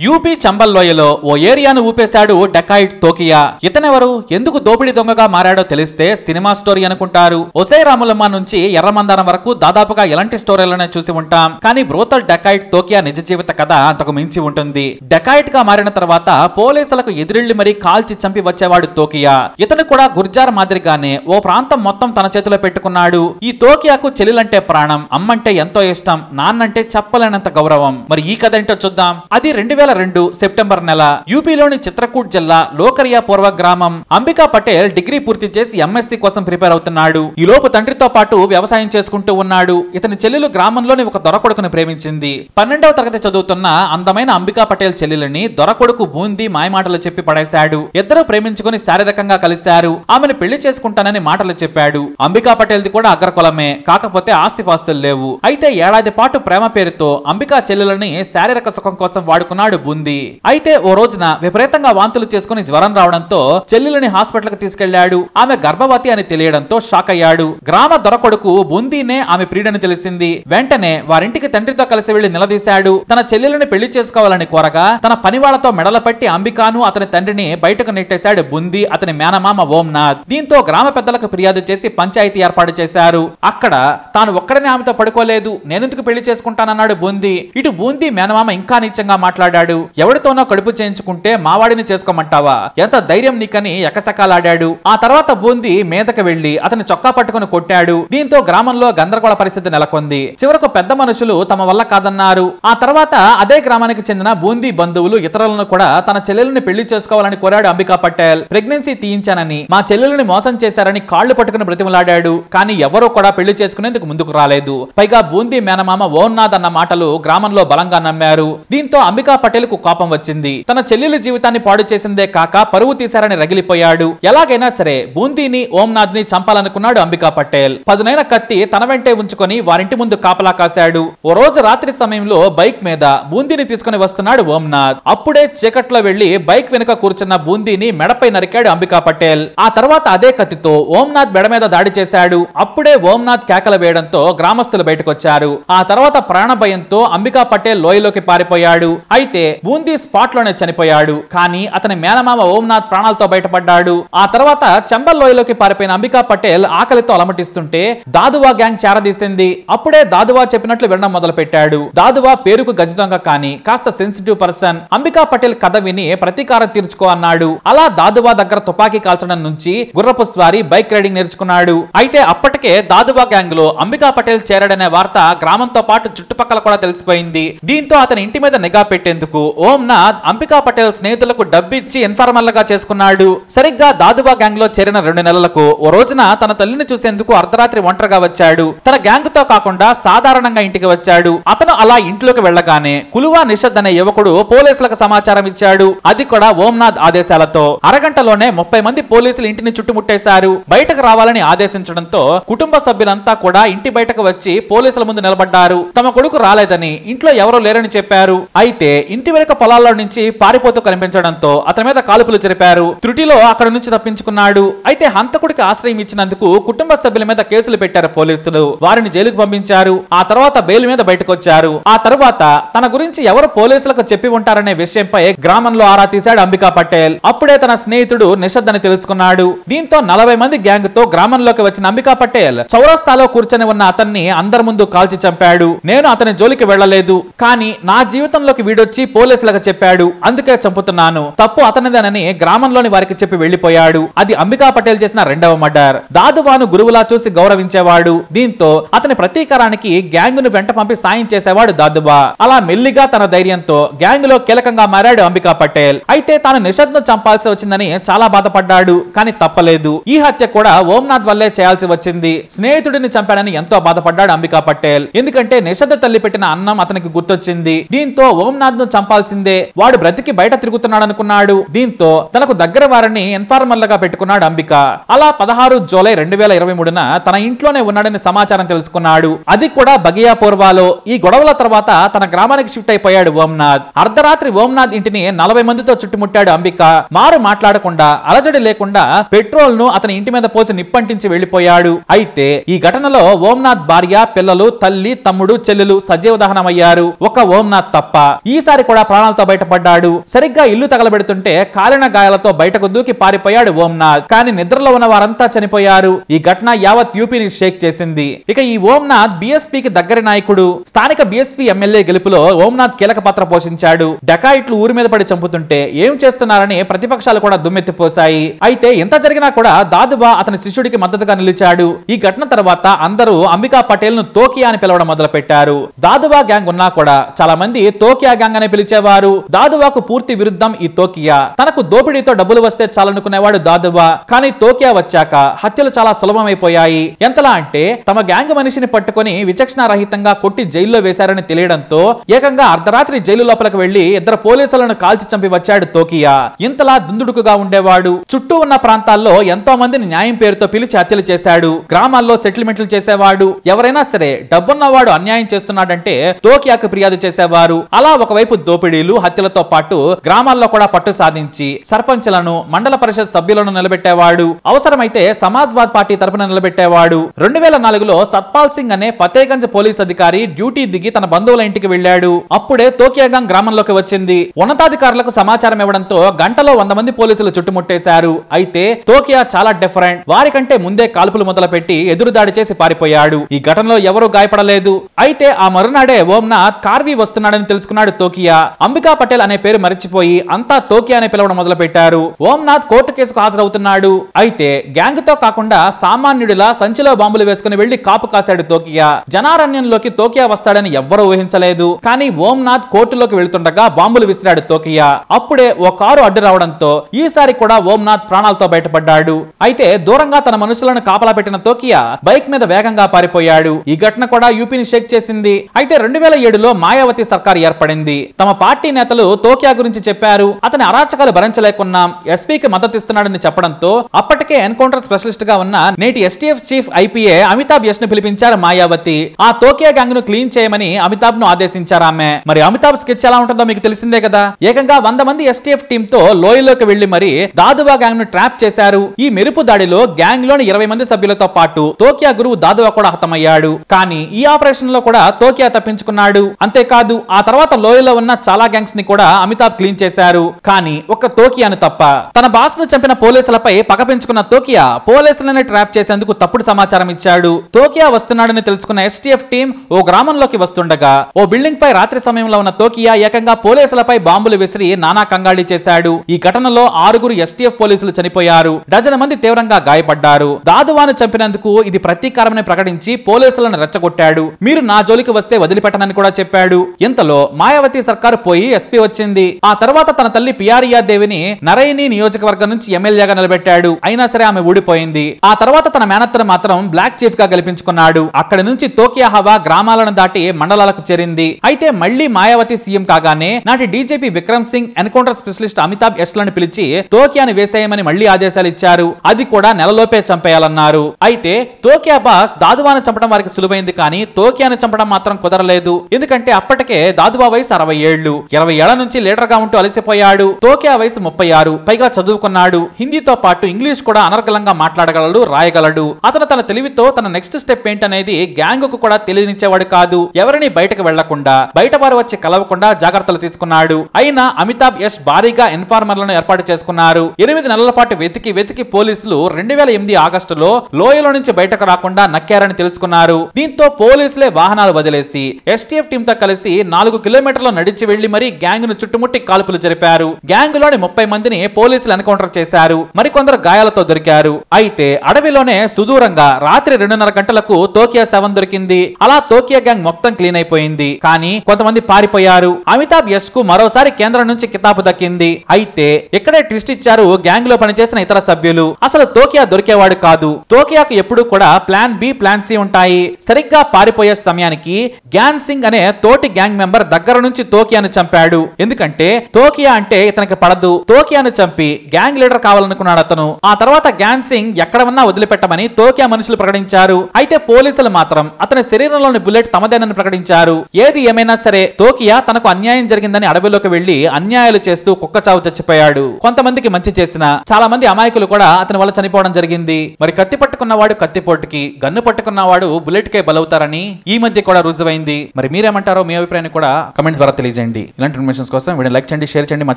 UP చంబల్లోయలో ఓ ఏరియాను ఊపేశాడు dacoit తోకియా. ఇతనెవరు? ఎందుకు దోపిడీ దొంగగా మారాడో తెలిస్తే సినిమా స్టోరీ అనుకుంటారు. ఒసే రాములమ్మ నుంచి ఎర్రమందారం వరకు దాదాపుగా ఎలాంటి స్టోరీలనే చూసి ఉంటాం. కానీ బ్రోతల్ డకాయిట్ తోకియా నిజ జీవిత కథ అంతకు మించి ఉంటుంది. డకాయిట్గా మారిన తర్వాత పోలీసులకు ఎదురెళ్ళి మరీ కాల్చి చంపి వచ్చేవాడు తోకియా. ఇతను కూడా గుర్జార్ మాదిరిగానే ఓ ప్రాంతం మొత్తం తన చేతిలో పెట్టుకున్నాడు. ఈ తోకియాకు చెల్లెలంటే ప్రాణం అమ్మంటే ఎంతో ఇష్టం నాన్నంటే చెప్పలేనంత గౌరవం. మరి ఈ కథ ఏంటో చూద్దాం. అది రెండు వేల రెండు సెప్టెంబర్ నెల యూపీలోని చిత్రకూట్ జిల్లా లోకరియా పూర్వ గ్రామం అంబికా పటేల్ డిగ్రీ పూర్తి చేసి ఎంఎస్సి కోసం ప్రిపేర్ అవుతున్నాడు. ఈ లోపు తండ్రితో పాటు వ్యవసాయం చేసుకుంటూ ఉన్నాడు. ఇతని చెల్లెలు గ్రామంలోని ఒక దొరకొడుకును ప్రేమించింది. పన్నెండవ తరగతి చదువుతున్న అందమైన అంబికా పటేల్ చెల్లెలని దొరకొడుకు బూంది మాయమాటలు చెప్పి పడేశాడు. ఇద్దరు ప్రేమించుకుని శారీరకంగా కలిశారు. ఆమెను పెళ్ళి చేసుకుంటానని మాటలు చెప్పాడు. అంబికా పటేల్ది కూడా అగ్రకులమే. కాకపోతే ఆస్తిపాస్తులు లేవు. అయితే ఏడాది పాటు ప్రేమ పేరుతో అంబికా చెల్లెలని శారీరక సుఖం కోసం వాడుకున్నాడు బూంది. అయితే ఓ రోజున విపరీతంగా వాంతులు చేసుకుని జ్వరం రావడంతో చెల్లెలని హాస్పిటల్కు తీసుకెళ్ళాడు ఆమె గర్భవతి అని తెలియడంతో షాక్ అయ్యాడు. గ్రామ దొరకొడుకు బుందీనే ఆమె ప్రియుడని తెలిసింది. వెంటనే వారింటికి తండ్రితో కలిసి వెళ్ళి నిలదీశాడు. తన చెల్లెలని పెళ్ళి చేసుకోవాలని కోరగా తన పనివాళ్ళతో మెడల పట్టి అంబికాను అతని తండ్రిని బయటకు నెట్టేశాడు బుంది అతని మేనమామ ఓంనాథ్. దీంతో గ్రామ పెద్దలకు ఫిర్యాదు చేసి పంచాయతీ ఏర్పాటు చేశారు. అక్కడ తాను ఒక్కడనే ఆమెతో పడుకోలేదు. నేనెందుకు పెళ్ళి చేసుకుంటానన్నాడు బూందీ. ఇటు బూందీ మేనమామ ఇంకా నీచంగా మాట్లాడాడు. ఎవరితోనో కడుపు చేయించుకుంటే మావాడిని చేసుకోమంటావా? ఎంత ధైర్యం నీకని ఎకసకాలాడాడు. ఆ తర్వాత బూంది మీదకి వెళ్ళి అతని చొక్కా పట్టుకుని కొట్టాడు. దీంతో గ్రామంలో గందరగోళ పరిస్థితి నెలకొంది. చివరకు పెద్ద మనుషులు తమ వల్ల కాదన్నారు. ఆ తర్వాత అదే గ్రామానికి చెందిన బూందీ బంధువులు ఇతరులను కూడా తన చెల్లెల్ని పెళ్ళి చేసుకోవాలని కోరాడు అంబికా పటేల్. ప్రెగ్నెన్సీ తీయించానని మా చెల్లెల్ని మోసం చేశారని కాళ్ళు పట్టుకుని బ్రతిమలాడాడు. కానీ ఎవరూ కూడా పెళ్ళి చేసుకునేందుకు ముందుకు రాలేదు. పైగా బూందీ మేనమామ ఓన్నాథ్ అన్న మాటలు గ్రామంలో బలంగా నమ్మారు. దీంతో అంబికా పటేల్ కు కోపం వచ్చింది. తన చెల్లెల జీవితాన్ని పాడు చేసిందే కాక పరువు తీశారని రగిలిపోయాడు. ఎలాగైనా సరే బూందీని ఓంనాథ్ని చంపాలనుకున్నాడు అంబికా పటేల్. పదునైన కత్తి తన వెంటే ఉంచుకొని వారింటి ముందు కాపలా కాశాడు. ఓ రోజు రాత్రి సమయంలో బైక్ మీద బూందీని తీసుకుని వస్తున్నాడు ఓంనాథ్. అప్పుడే చీకట్లో వెళ్ళి బైక్ వెనుక కూర్చున్న బూందీని మెడపై నరికాడు అంబికా పటేల్. ఆ తర్వాత అదే కత్తితో ఓంనాథ్ మెడ మీద దాడి చేశాడు. అప్పుడే ఓంనాథ్ కేకలు వేయడంతో గ్రామస్తులు బయటకొచ్చారు. ఆ తర్వాత ప్రాణ భయంతో అంబికా పటేల్ లోయలోకి పారిపోయాడు. అయితే బూందీ స్పాట్లోనే చనిపోయాడు. కానీ అతని మేనమామ ఓంనాథ్ ప్రాణాలతో బయటపడ్డాడు. ఆ తర్వాత చంబల్ లోయలోకి పారిపోయిన అంబికా పటేల్ ఆకలితో అలమటిస్తుంటే దాదువా గ్యాంగ్ చేరదీసింది. అప్పుడే దాదువా చెప్పినట్లు వినడం మొదలు పెట్టాడు దాదువా పేరుకు గజదొంగ కానీ కాస్త సెన్సిటివ్ పర్సన్ అంబికా పటేల్ కథ విని ప్రతీకారం తీర్చుకో అన్నాడు. అలా దాదువా దగ్గర తుపాకీ కాల్చడం నుంచి గుర్రపు స్వారీ బైక్ రైడింగ్ నేర్చుకున్నాడు. అయితే అప్పటికే దాదువా గ్యాంగ్లో అంబికా పటేల్ చేరాడనే వార్త గ్రామంతో పాటు చుట్టుపక్కల కూడా తెలిసిపోయింది. దీంతో అతని ఇంటి మీద నిఘా పెట్టేందుకు ఓంనాథ్ అంబికా పటేల్ స్నేహితులకు డబ్బిచ్చి ఇన్ఫార్మల్ చేసుకున్నాడు. సరిగ్గా దాదువా గ్యాంగ్లో చేరిన రెండు నెలలకు ఓ రోజున తన తల్లిని చూసేందుకు అర్ధరాత్రి ఒంటరిగా వచ్చాడు. తన గ్యాంగ్తో కాకుండా సాధారణంగా ఇంటికి వచ్చాడు. అతను అలా ఇంట్లోకి వెళ్ళగానే కులువా నిషద్ అనే యువకుడు పోలీసులకు సమాచారం ఇచ్చాడు. అది కూడా ఓంనాథ్ ఆదేశాలతో. అరగంటలోనే ముప్పై మంది పోలీసులు ఇంటిని చుట్టుముట్టేశారు. బయటకు రావాలని ఆదేశించడంతో కుటుంబ సభ్యులంతా కూడా ఇంటి బయటకు వచ్చి పోలీసుల ముందు నిలబడ్డారు. తమ కొడుకు రాలేదని ఇంట్లో ఎవరూ లేరని చెప్పారు. అయితే ఇంటి వెనుక పొలాల్లో నుంచి పారిపోతూ కనిపించడంతో అతని మీద కాల్పులు జరిపారు. త్రుటిలో అక్కడ నుంచి తప్పించుకున్నాడు. అయితే హంతకుడికి ఆశ్రయం ఇచ్చినందుకు కుటుంబ సభ్యుల మీద కేసులు పెట్టారు పోలీసులు. వారిని జైలుకు పంపించారు. ఆ తర్వాత బెయిల్ మీద బయటకొచ్చారు. ఆ తర్వాత తన గురించి ఎవరు పోలీసులకు చెప్పి ఉంటారనే విషయంపై గ్రామంలో ఆరా తీశాడు అంబికా పటేల్. అప్పుడే తన స్నేహితుడు నిషద్ అని తెలుసుకున్నాడు. దీంతో నలభై మంది గ్యాంగ్తో గ్రామంలోకి వచ్చిన అంబికా పటేల్ చౌరస్తాలో కూర్చొని ఉన్న అతన్ని అందరి ముందు కాల్చి చంపాడు. నేను అతని జోలికి వెళ్ళలేదు. కానీ నా జీవితంలోకి వీడొచ్చి పోలీసులకు చెప్పాడు. అందుకే చంపుతున్నాను. తప్పు అతనిదేనని గ్రామంలోని వారికి చెప్పి వెళ్ళిపోయాడు అది అంబికా పటేల్ చేసిన రెండవ మర్డర్. దాదువాను గురువులా చూసి గౌరవించేవాడు. దీంతో అతని ప్రతీకారానికి గ్యాంగ్ను వెంట పంపి సాయం చేసేవాడు దాదువా. అలా మెల్లిగా తన ధైర్యంతో గ్యాంగ్లో కీలకంగా మారాడు అంబికా పటేల్. అయితే తాను నిషద్ను చంపాల్సి వచ్చిందని చాలా బాధపడ్డాడు. కానీ తప్పలేదు. ఈ హత్య కూడా ఓంనాథ్ వల్లే చేయాల్సి వచ్చింది. స్నేహితుడిని చంపాడని ఎంతో బాధపడ్డాడు అంబికా పటేల్. ఎందుకంటే నిషద్ తల్లి పెట్టిన అన్నం అతనికి గుర్తొచ్చింది. దీంతో ఓంనాథ్ను చంపాల్సిందే వాడు బ్రతికి బయట తిరుగుతున్నాడు అనుకున్నాడు దీంతో తనకు దగ్గర వారిని ఇన్ఫార్మల్గా పెట్టుకున్నాడు అంబిక. అలా పదహారు జూలై రెండు వేల ఇరవై మూడున తన ఇంట్లోనే ఉన్నాడని సమాచారం తెలుసుకున్నాడు. అది కూడా బగియా పూర్వాలో. ఈ గొడవల తర్వాత తన గ్రామానికి షిఫ్ట్ అయిపోయాడు ఓంనాథ్. అర్ధరాత్రి ఓంనాథ్ ఇంటిని నలభై మందితో చుట్టుముట్టాడు అంబిక. మారు మాట్లాడకుండా అలజడి లేకుండా పెట్రోల్ను అతని ఇంటి మీద పోసి నిప్పంటించి వెళ్ళిపోయాడు అయితే ఈ ఘటనలో ఓంనాథ్ భార్య పిల్లలు తల్లి తమ్ముడు చెల్లెలు సజీవ దహనమయ్యారు. ఒక ఓంనాథ్ తప్ప. ఈసారి కూడా ప్రాణాలతో బయటపడ్డాడు. సరిగ్గా ఇల్లు తగలబెడుతుంటే కాలిన గాయాలతో బయటకు దూకి పారిపోయాడు ఓంనాథ్. కానీ నిద్రలో ఉన్న వారంతా చనిపోయారు. ఈ ఘటన యావత్ యూపీని షేక్ చేసింది. ఇక ఈ ఓంనాథ్ బీఎస్పీకి దగ్గర నాయకుడు. స్థానిక బీఎస్పీ ఎమ్మెల్యే గెలుపులో ఓంనాథ్ కీలక పాత్ర పోషించాడు. డకాయిట్లు ఊరి మీద పడి చంపుతుంటే ఏం చేస్తున్నారని ప్రతిపక్షాలు కూడా దుమ్మెత్తిపోశాయి. అయితే ఎంత జరిగినా కూడా దాదుబా అతని శిష్యుడికి మద్దతుగా నిలిచాడు. ఈ ఘటన తర్వాత అందరూ అంబికా పటేల్ను తోకియా అని పిలవడం మొదలు పెట్టారు దాదువా గ్యాంగ్ ఉన్నా కూడా చాలా మంది తోకియా గ్యాంగ్ అని పిలిచేవారు దాదువాకు పూర్తి విరుద్ధం ఈ తోకియా. తనకు దోపిడీతో డబ్బులు వస్తే చాలనుకునేవాడు దాదువా. కానీ తోకియా వచ్చాక హత్యలు చాలా సులభమైపోయాయి. ఎంతలా అంటే తమ గ్యాంగ్ మనిషిని పట్టుకొని విచక్షణ రహితంగా కొట్టి జైల్లో వేశారని తెలియడంతో ఏకంగా అర్ధరాత్రి జైలు లోపలికి వెళ్ళి ఇద్దరు పోలీసులను కాల్చి చంపి వచ్చాడు తోకియా. ఇంతలా దుందుడుకుగా ఉండేవాడు. చుట్టూ ఉన్న ప్రాంతాల్లో ఎంతో మందిని న్యాయం పేరుతో పిలిచి హత్యలు చేశాడు. గ్రామాల్లో సెటిల్మెంట్లు చేసేవాడు. ఎవరైనా సరే డబ్బున్నవాడు అన్యాయం చేస్తున్నాడంటే తోకియాకు ఫిర్యాదు చేసేవారు. అలా ఒకవైపు దోపిడీలు హత్యలతో పాటు గ్రామాల్లో కూడా పట్టు సాధించి సర్పంచ్లను మండల పరిషత్ సభ్యులను నిలబెట్టేవాడు. అవసరమైతే సమాజ్వాద్ పార్టీ తరపున నిలబెట్టేవాడు. రెండు వేల నాలుగులో సత్పాల్ సింగ్ అనే ఫతేగంజ్ పోలీస్ అధికారి డ్యూటీ దిగి తన బంధువుల ఇంటికి వెళ్ళాడు. అప్పుడే తోకియాగాం గ్రామంలోకి వచ్చింది. ఉన్నతాధికారులకు సమాచారం ఇవ్వడంతో గంటలో వంద మంది పోలీసులు చుట్టుముట్టేశారు. అయితే తోకియా చాలా డిఫరెంట్. వారికంటే ముందే కాల్పులు మొదలుపెట్టి ఎదురుదాడి చేసి పారిపోయాడు. ఈ ఘటనలో ఎవరూ గాయపడలేదు. అయితే ఆ మరునాడే ఓంనాథ్ కార్వి వస్తున్నాడని తెలుసుకున్నాడు తోకియా. అంబికా పటేల్ అనే పేరు మరిచిపోయి అంతా తోకియా అనే పిలవడం మొదలు పెట్టారు ఓంనాథ్ కోర్టు కేసుకు హాజరవుతున్నాడు. అయితే గ్యాంగ్తో కాకుండా సామాన్యుడిలా సంచిలో బాంబులు వేసుకుని వెళ్ళి కాపు కాశాడు తోకియా. జనారణ్యంలోకి తోకియా వస్తాడని ఎవ్వరూ ఊహించలేదు. కానీ ఓంనాథ్ కోర్టులోకి వెళ్తుండగా బాంబులు విసిరాడు తోకియా. అప్పుడే ఓ కారు అడ్డు రావడంతో ఈసారి కూడా ఓంనాథ్ ప్రాణాలతో బయటపడ్డాడు. అయితే దూరంగా తన మనుషులను కాపలా పెట్టిన తోకియా బైక్ మీద వేగంగా పారిపోయాడు. ఈ ఘటన కూడా యూపీని షేక్ చేసింది. అయితే రెండు వేల ఏడులో మాయావతి సర్కార్ ఏర్పడింది. తమ పార్టీ నేతలు తోకియా గురించి చెప్పారు. అతని అరాచకాలు భరించలేకున్నాం ఎస్పీకి మద్దతు ఇస్తున్నాడని చెప్పడంతో అప్పటికే ఎన్కౌంటర్ స్పెషలిస్ట్గా ఉన్న నేటి ఎస్టీఎఫ్ చీఫ్ ఐపీఏ అమితాబ్ యశ్ను పిలిపించారు మాయావతి. ఆ తోకియా గ్యాంగ్ను క్లీన్ చేయమని అమితాబ్ను ఆదేశించారు ఆమె. మరి అమితాబ్ స్కెచ్ ఎలా ఉంటుందో మీకు తెలిసిందే కదా? ఏకంగా వంద మంది ఎస్టీఎఫ్ టీమ్తో లోయలోకి వెళ్ళి మరి దాదువా గ్యాంగ్ను ట్రాప్ చేశారు. ఈ మెరుపు దాడిలో గ్యాంగ్లోని ఇరవై మంది సభ్యులతో పాటు తోకియా గురువు దాదువా కూడా హతమయ్యాడు. కానీ ఈ ఆపరేషన్లో కూడా తోకియా తప్పించుకున్నాడు. అంతేకాదు ఆ తర్వాత లోయలో ఉన్న చాలా గ్యాంగ్స్ని కూడా అమితాబ్ క్లీన్ చేశారు. కానీ ఒక్క తోకియాను తప్ప తన బాస్ను చంపిన పోలీసులపై పగ పెంచుకున్న తోకియా పోలీసులను ట్రాప్ చేసేందుకు తప్పుడు సమాచారం ఇచ్చాడు. తోకియా వస్తున్నాడని తెలుసుకున్న ఎస్టీఎఫ్ టీం ఓ గ్రామంలోకి వస్తుండగా ఓ బిల్డింగ్ పై రాత్రి సమయంలో ఉన్న తోకియా ఏకంగా పోలీసులపై బాంబులు విసిరి నానా కంగాళి చేశాడు. ఈ ఘటనలో ఆరుగురు ఎస్టీఎఫ్ పోలీసులు చనిపోయారు. డజన్ మంది తీవ్రంగా గాయపడ్డారు. దాదువాను చంపినందుకు ఇది ప్రతీకారమని ప్రకటించి పోలీసులను రెచ్చగొట్టాడు. మీరు నా జోలికి వస్తే వదిలిపెట్టనని కూడా చెప్పాడు. ఇంతలో మాయావతి సర్ పోయి ఎస్పీ వచ్చింది. ఆ తర్వాత తన తల్లి పియారియా దేవిని నరైని నియోజకవర్గం నుంచి ఎమ్మెల్యేగా నిలబెట్టాడు. అయినా సరే ఆమె ఊడిపోయింది. ఆ తర్వాత తన మేనత్తను మాత్రం బ్లాక్ చీఫ్గా గెలిపించుకున్నాడు. అక్కడి నుంచి తోకియా హవా గ్రామాలను దాటి మండలాలకు చేరింది. అయితే మళ్ళీ మాయావతి సీఎం కాగానే నాటి DGP Vikram Singh encounter specialist Amitabh ఎస్లను పిలిచి తోకియాని వేసేయమని మళ్ళీ ఆదేశాలు ఇచ్చారు. అది కూడా నెలలోపే చంపేయాలన్నారు. అయితే తోకియా బాస్ దాదువాను చంపడం వారికి సులువైంది కానీ తోకియాను చంపడం మాత్రం కుదరలేదు. ఎందుకంటే అప్పటికే దాదువా వయసు అరవై ఏళ్ళు ఇరవై ఏళ్ళ నుంచి లీడర్గా ఉంటూ అలసిపోయాడు. తోకే వయసు ముప్పై ఆరు. పైగా చదువుకున్నాడు. హిందీతో పాటు ఇంగ్లీష్ కూడా అనర్గళంగా మాట్లాడగలడు రాయగలడు. అతను తన తెలివితో తన నెక్స్ట్ స్టెప్ ఏంటనేది గ్యాంగ్కు కూడా తెలియనిచ్చేవాడు కాదు. ఎవరిని బయటకు వెళ్ళకుండా బయట వారు వచ్చి కలవకుండా జాగ్రత్తలు తీసుకున్నాడు. అయినా అమితాబ్ యశ్ భారీగా ఇన్ఫార్మర్లను ఏర్పాటు చేసుకున్నారు. ఎనిమిది నెలల పాటు వెతికి వెతికి పోలీసులు రెండు వేల ఎనిమిది ఆగస్టులో లోయలో నుంచి బయటకు రాకుండా నక్కారని తెలుసుకున్నారు. దీంతో పోలీసులే వాహనాలు వదిలేసి ఎస్టీఎఫ్ టీమ్తో కలిసి నాలుగు కిలోమీటర్లు నడిచి వెళ్ళి మరీ గ్యాంగ్ను చుట్టుముట్టి కాల్పులు జరిపారు. గ్యాంగ్లోని ముప్పై మందిని పోలీసులు ఎన్కౌంటర్ చేశారు. మరికొందరు గాయాలతో దొరికారు. అయితే అడవిలోనే సుదూరంగా రాత్రి రెండున్నర గంటలకు తోకియా శవం దొరికింది. అలా తోకియా గ్యాంగ్ మొత్తం క్లీన్ అయిపోయింది. కానీ కొంతమంది పారిపోయారు. అమితాబ్ యస్కు మరోసారి కేంద్రం నుంచి కితాబు దక్కింది. అయితే ఇక్కడే ట్విస్ట్ ఇచ్చారు గ్యాంగ్లో పనిచేసిన ఇతర సభ్యులు. అసలు తోకియా దొరికేవాడు కాదు. తోకియాకు ఎప్పుడు కూడా ప్లాన్ బి ప్లాన్ సి ఉంటాయి. సరిగ్గా పారిపోయే సమయానికి గ్యాన్ సింగ్ అనే తోటి గ్యాంగ్ మెంబర్ దగ్గర నుంచి తోకి తోకియాను చంపాడు. ఎందుకంటే తోకియా అంటే ఇతనికి పడదు. తోకియాను చంపి గ్యాంగ్ లీడర్ కావాలనుకున్నాడు అతను. ఆ తర్వాత గ్యాన్ సింగ్ ఎక్కడ ఉన్నా వదిలిపెట్టమని తోకియా మనుషులు ప్రకటించారు. అయితే పోలీసులు మాత్రం అతని శరీరంలోని బుల్లెట్ తమదేనని ప్రకటించారు. ఏది ఏమైనా సరే తోకియా తనకు అన్యాయం జరిగిందని అడవిలోకి వెళ్ళి అన్యాయాలు చేస్తూ కుక్క చావు చచ్చిపోయాడు. కొంతమందికి మంచి చేసిన చాలా మంది అమాయకులు కూడా అతని వల్ల చనిపోవడం జరిగింది. మరి కత్తి పట్టుకున్నవాడు కత్తిపోటుకి గన్ను పట్టుకున్నవాడు బుల్లెట్ కే బలవుతారని ఈ మధ్య కూడా రుజువైంది. మరి మీరేమంటారో మీ అభిప్రాయాన్ని కూడా కమెంట్ ద్వారా తెలియజేయండి. చేయండి. ఇలాంటి ఇన్ఫర్మేషన్స్ కోసం వీడియో లైక్ చేయండి షేర్ చేయండి మా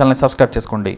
ఛానల్ని సబ్స్క్రైబ్ చేసుకోండి.